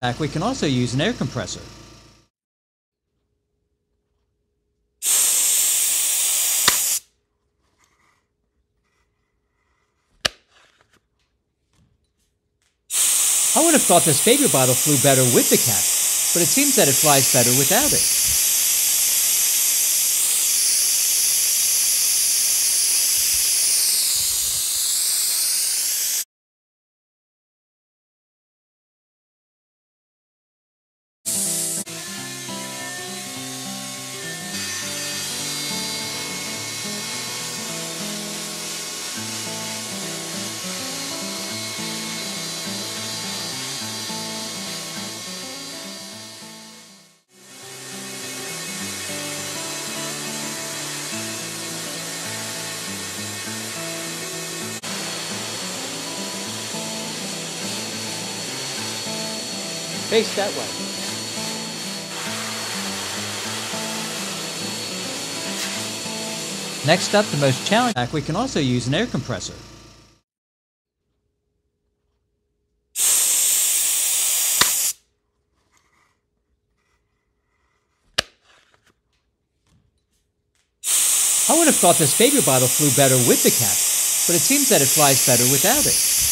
Back, we can also use an air compressor. I would have thought this baby bottle flew better with the cap, but it seems that it flies better without it. Face that way. Next up, the most challenging we can also use an air compressor. I would have thought this baby bottle flew better with the cap, but it seems that it flies better without it.